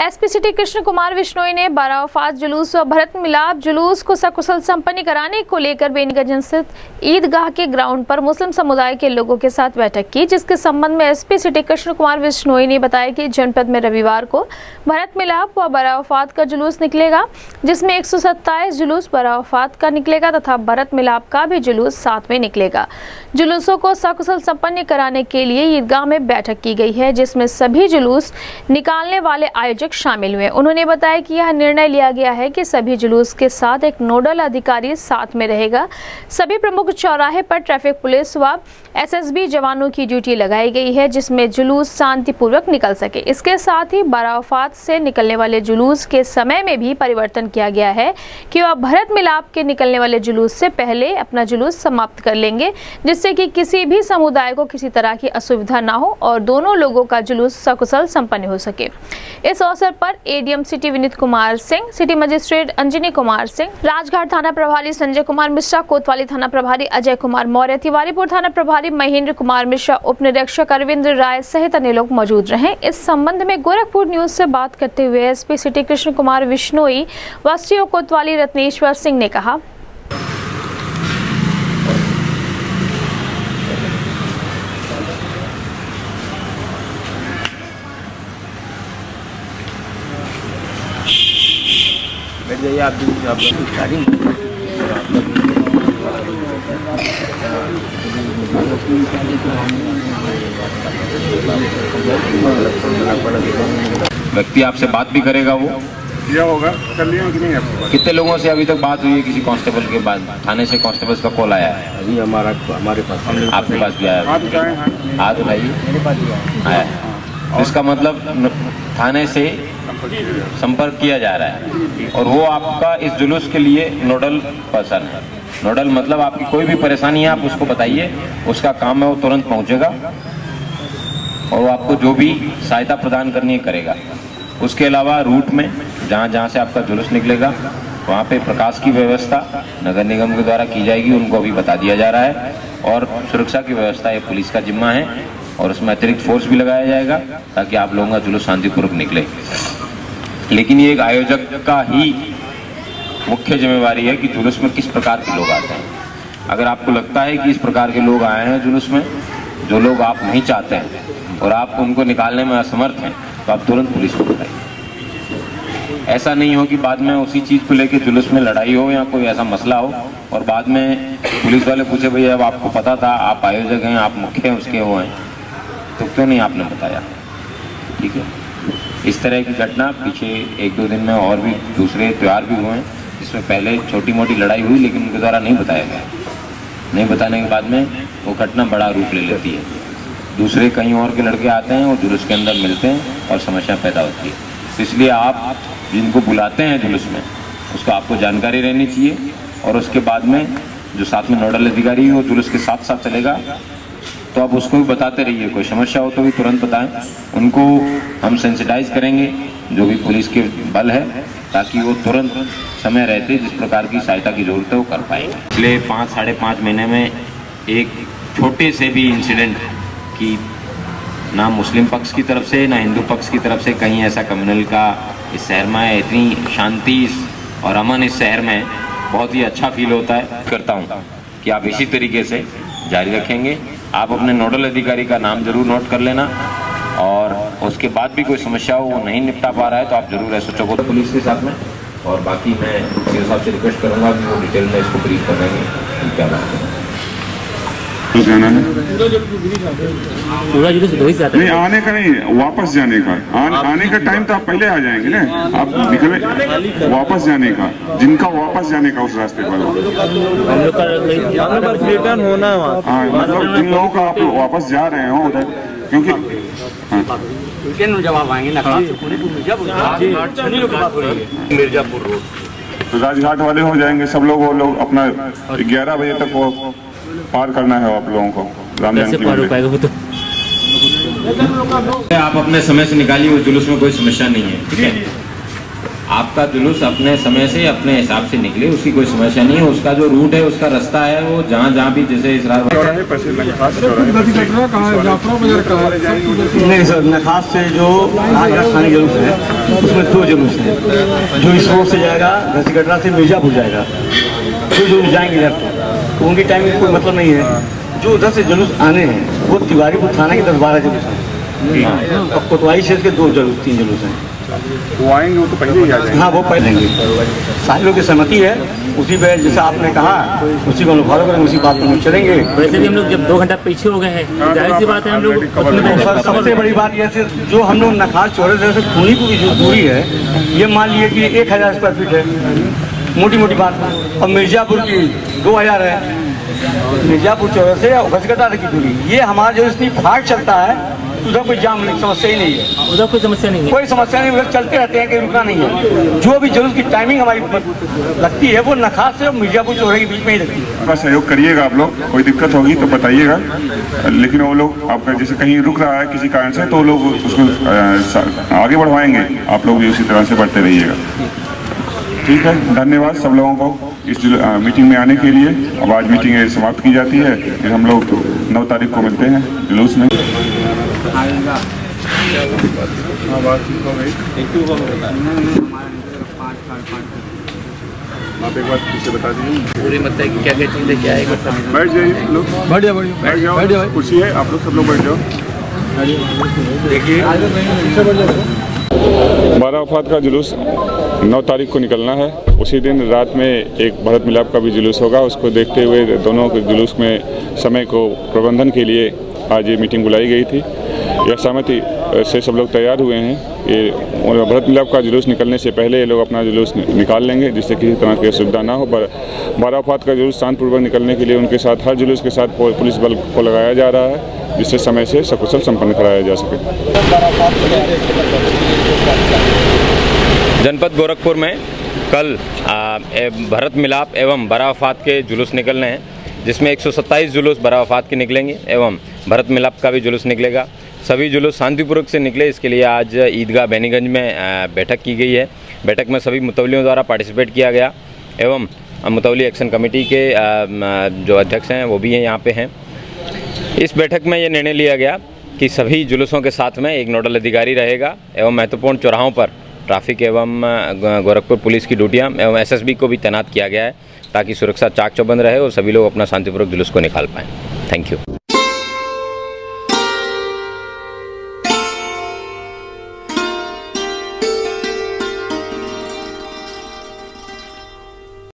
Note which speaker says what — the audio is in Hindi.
Speaker 1: एसपी सिटी कृष्ण कुमार विश्नोई ने बारावफात जुलूस व भरत मिलाप जुलूस को सकुशल संपन्न कराने को लेकर बेनीगंज स्थित ईदगाह के ग्राउंड पर मुस्लिम समुदाय के लोगों के साथ बैठक की, जिसके संबंध में एसपी सिटी कृष्ण कुमार विश्नोई ने बताया कि जनपद में रविवार को भरत मिलाप व बारावफात का जुलूस निकलेगा, जिसमें एक सौ सत्ताईस जुलूस बारावफात का निकलेगा तथा भरत मिलाप का भी जुलूस साथ में निकलेगा। जुलूसों को सकुशल संपन्न कराने के लिए ईदगाह में बैठक की गई है, जिसमें सभी जुलूस निकालने वाले आयोजक आयोजक शामिल हुए। उन्होंने बताया कि यह निर्णय लिया गया है कि सभी जुलूस के साथ एक नोडल अधिकारी साथ में रहेगा। सभी प्रमुख चौराहे पर ट्रैफ़िक पुलिस व एसएसबी जवानों की ड्यूटी लगाई गई है, जिसमें जुलूस शांतिपूर्वक निकल सके। इसके साथ ही बारावफात से निकलने वाले जुलूस के समय में भी परिवर्तन किया गया है कि वह भरत मिलाप के निकलने वाले जुलूस से पहले अपना जुलूस समाप्त कर लेंगे, जिससे कि किसी भी समुदाय को किसी तरह की असुविधा ना हो और दोनों लोगों का जुलूस सकुशल संपन्न हो सके। इस अवसर पर ADM city Vineet Kumar Singh, city magistrate Anjani Kumar Singh, Rajghat थाना प्रभारी संजय कुमार मिश्रा, कोतवाली थाना प्रभारी अजय कुमार मौर्य, तिवारीपुर थाना प्रभारी महेंद्र कुमार मिश्रा उप निरीक्षक अरविंद राय सहित अन्य लोग मौजूद रहे। इस संबंध में गोरखपुर न्यूज़ से बात करते हुए एसपी सिटी कृष्ण कुमार विश्नोई व सीओ कोतवाली रत्नेश्वर सिंह ने कहा।
Speaker 2: आप व्यक्ति आपसे बात भी करेगा वो?
Speaker 3: किया होगा? कर लिया कि नहीं आपके
Speaker 2: कितने लोगों से अभी तक बात हुई है किसी कांस्टेबल के बाद? थाने से कांस्टेबल का कॉल आया है।
Speaker 4: अभी हमारा हमारे पास
Speaker 2: आपके पास भी आया है?
Speaker 3: हाथ
Speaker 2: उठाइए।
Speaker 4: मेरे पास
Speaker 2: आया। इसका मतलब थाने से संपर्क किया जा रहा है। और वो आपका इस जुलूस के लिए नोडल पर्सन है। नोडल मतलब आपकी कोई भी परेशानी है, आप उसको बताइए। उसका काम है, वो तुरंत पहुंचेगा और वो आपको जो भी सहायता प्रदान करनी है, करेगा। उसके अलावा रूट में, जहाँ जहाँ से आपका जुलूस निकलेगा, वहाँ पे प्रकाश की व्यवस्था नगर निगम के द्वारा की जाएगी, उनको अभी बता दिया जा रहा है। और सुरक्षा की व्यवस्था, ये पुलिस का जिम्मा है और उसमें अतिरिक्त फोर्स भी लगाया जाएगा, ताकि आप लोगों का जुलूस शांतिपूर्वक निकले। लेकिन ये एक आयोजक का ही मुख्य जिम्मेवारी है कि जुलूस में किस प्रकार के लोग आते हैं। अगर आपको लगता है कि इस प्रकार के लोग आए हैं जुलूस में, जो लोग आप नहीं चाहते हैं और आप उनको निकालने में असमर्थ हैं तो आप तुरंत पुलिस को बताइए ऐसा नहीं हो कि बाद में उसी चीज़ को लेकर जुलूस में लड़ाई हो या कोई ऐसा मसला हो और बाद में पुलिस वाले पूछे, भैया, अब आपको पता था, आप आयोजक हैं, आप मुख्य हैं, उसके वो हैं। तो क्यों नहीं आपने बताया? ठीक है? इस तरह की घटना, पीछे एक दो दिन में और भी दूसरे त्यौहार भी हुए हैं। जिसमें पहले छोटी मोटी लड़ाई हुई, लेकिन उनके द्वारा नहीं बताया गया। नहीं बताने के बाद में वो घटना बड़ा रूप ले लेती है। दूसरे कहीं और के लड़के आते हैं और जुलूस के अंदर मिलते हैं और समस्या पैदा होती है। तो इसलिए आप जिनको बुलाते हैं जुलूस में, उसको आपको जानकारी रहनी चाहिए और उसके बाद में जो साथ में नोडल अधिकारी है, जुलूस के साथ साथ चलेगा तो आप उसको भी बताते रहिए। कोई समस्या हो तो भी तुरंत बताएँ। उनको हम सेंसिटाइज करेंगे, जो भी पुलिस के बल है ताकि वो तुरंत समय रहते जिस प्रकार की सहायता की ज़रूरत है वो कर पाए पिछले पाँच साढ़े पाँच महीने में एक छोटे से भी इंसिडेंट की ना मुस्लिम पक्ष की तरफ़ से ना हिंदू पक्ष की तरफ़ से कहीं ऐसा कम्युनल का इस शहर में है इतनी शांति और अमन इस शहर में बहुत ही अच्छा फील होता है। करता हूँ कि आप इसी तरीके से जारी रखेंगे। आप अपने नोडल अधिकारी का नाम ज़रूर नोट कर लेना और उसके बाद भी कोई समस्या हो, वो नहीं निपटा पा रहा है तो आप ज़रूर ऐसे एच को पुलिस के साथ में। और बाकी मैं सी साहब से रिक्वेस्ट करूँगा कि वो डिटेल में इसको ब्रीफ कर देंगे कि क्या बात है।
Speaker 3: तो जाना है
Speaker 4: पूरा जुलूस दो ही
Speaker 3: नहीं आने का नहीं वापस जाने का। आन, आने का टाइम तो आप पहले आ जाएँगे ना। आप निकले वापस जाने का जिनका वापस जाने का उस रास्ते पर। हो।
Speaker 5: होना हाँ
Speaker 3: मतलब जिन लोगों का आप वापस जा रहे हो उधर क्योंकि हाँ,
Speaker 5: जवाब आएँगे मिर्जापुर रोड।
Speaker 3: तो राजघाट वाले हो जाएँगे सब लोग वो लोग अपना ग्यारह बजे तक वो पार करना है आप लोगों को।
Speaker 4: तो?
Speaker 2: आप अपने समय से निकालिए उस जुलूस में कोई समस्या नहीं है ठीक है? आपका जुलूस अपने समय से अपने हिसाब से निकले उसकी कोई समस्या नहीं है उसका जो रूट है उसका रास्ता है वो जहाँ जहाँ भी जैसे इस रात
Speaker 3: चौराहे पर से नखास चौराहे
Speaker 6: नहीं सर नखास से जो खानी जुलूस है उसमें दो जुलूस हैं जो इस रोड से जाएगा घसीकटरा से मिर्जापुर जाएगा जो जुलूस जाएँगे इधर तो उनकी टाइमिंग का कोई मतलब नहीं है। जो उधर से जुलूस आने हैं वो तिवारीपुर थाना के दस बारह जुलूस हैं। और कोतवाई क्षेत्र के दो जुलूस तीन जुलूस हैं।
Speaker 3: वो आएँगे वो तो पहले ही आ जाएँगे।
Speaker 6: हाँ वो पहले सारे लोग की सहमति है उसी पे जैसे आपने कहा उसी को हम लोग फॉलो करेंगे उसी बात पर हम चलेंगे।
Speaker 4: वैसे भी हम लोग जब दो घंटा पीछे हो गए हैं ज़ाहिर सी बात है हम लोग में
Speaker 6: सबसे बड़ी बात यह है जो हम लोग नखास चौरे से खूनी को की जो दूरी है ये मान लीजिए कि एक हज़ार स्क्वायर फीट है। मोटी मोटी बात। और मिर्जापुर की दो हज़ार है। मिर्जापुर चौरे से घसकटा की दूरी। ये हमारा जो इतनी फाट चलता है उधर कोई जाम नहीं समस्या ही नहीं है।
Speaker 4: उधर कोई समस्या नहीं है।
Speaker 6: कोई समस्या नहीं उधर चलते रहते हैं कहीं रुकना नहीं है। जो भी जुलूस की टाइमिंग हमारी लगती है वो नखास से मिर्जापुर चौरे के बीच में ही लगती है।
Speaker 3: आपका सहयोग करिएगा आप लोग कोई दिक्कत होगी तो बताइएगा। लेकिन वो लोग आपका जैसे कहीं रुक रहा है किसी कारण से तो लोग उसको आगे बढ़वाएँगे। आप लोग भी उसी तरह से बढ़ते रहिएगा। ठीक है। धन्यवाद सब लोगों को इस मीटिंग में आने के लिए। अब आज मीटिंग समाप्त की जाती है। फिर हम लोग नौ तारीख को मिलते हैं। जुलूस में। आप एक बार फिर से बता दीजिए
Speaker 5: पूरी मतलब कि क्या क्या चीज़ें क्या है
Speaker 3: बैठ जाइए लोग।
Speaker 7: बढ़िया बढ़िया
Speaker 3: बैठ जाओ। बैठ जाओ। कुर्सी है। आप लोग सब लोग बैठ जाओ। देखिए। बारह वफात का जुलूस नौ तारीख को निकलना है। उसी दिन रात में एक भरत मिलाप का भी जुलूस होगा। उसको देखते हुए दोनों के जुलूस में समय को प्रबंधन के लिए आज ये मीटिंग बुलाई गई थी। यह सहमति से सब लोग तैयार हुए हैं। ये भरत मिलाप का जुलूस निकलने से पहले ये लोग अपना जुलूस निकाल लेंगे, जिससे किसी तरह की असुविधा ना हो। पर बारह वफात का जुलूस शांतपूर्वक निकलने के लिए उनके साथ, हर जुलूस के साथ पुलिस बल को लगाया जा रहा है, जिससे समय से सकुशल संपन्न कराया जा सके।
Speaker 2: जनपद गोरखपुर में कल भरत मिलाप एवं बरावफात के जुलूस निकलने हैं, जिसमें 127 जुलूस बरावफात के निकलेंगे, एवं भरत मिलाप का भी जुलूस निकलेगा। सभी जुलूस शांतिपूर्वक से निकले। इसके लिए आज ईदगाह बैनीगंज में बैठक की गई है। बैठक में सभी मुतवलियों द्वारा पार्टिसिपेट किया गया एवं मुतवली एक्शन कमेटी के जो अध्यक्ष हैं, वो भी हैं यहाँ पे हैं। इस बैठक में ये निर्णय लिया गया कि सभी जुलूसों के साथ में एक नोडल अधिकारी रहेगा एवं महत्वपूर्ण चौराहों पर ट्रैफ़िक एवं गोरखपुर पुलिस की ड्यूटियाँ एवं एसएसबी को भी तैनात किया गया है ताकि सुरक्षा चाक चौबंद रहे और सभी लोग अपना शांतिपूर्वक जुलूस को निकाल पाएँ। Thank you.